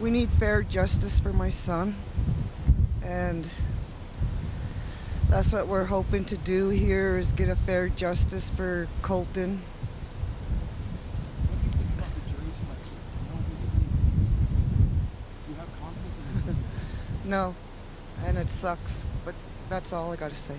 we need fair justice for my son. And that's what we're hoping to do here is get a fair justice for Colten. No and it sucks, but that's all I gotta say.